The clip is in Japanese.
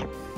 you